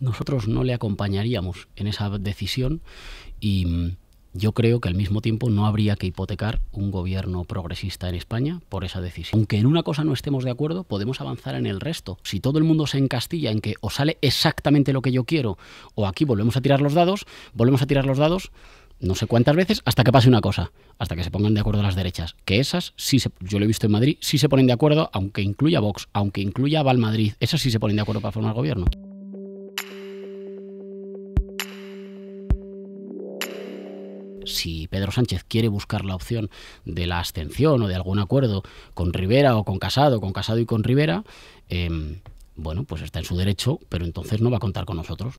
nosotros no le acompañaríamos en esa decisión y mm, yo creo que al mismo tiempo no habría que hipotecar un gobierno progresista en España por esa decisión. Aunque en una cosa no estemos de acuerdo, podemos avanzar en el resto. Si todo el mundo se encastilla en que o sale exactamente lo que yo quiero o aquí volvemos a tirar los dados, volvemos a tirar los dados no sé cuántas veces hasta que pase una cosa, hasta que se pongan de acuerdo las derechas. Que esas sí se, yo lo he visto en Madrid, sí se ponen de acuerdo, aunque incluya Vox, aunque incluya Val Madrid, esas sí se ponen de acuerdo para formar gobierno. Si Pedro Sánchez quiere buscar la opción de la abstención o de algún acuerdo con Rivera o con Casado, con Casado y con Rivera, em, bueno, pues está en su derecho, pero entonces no va a contar con nosotros.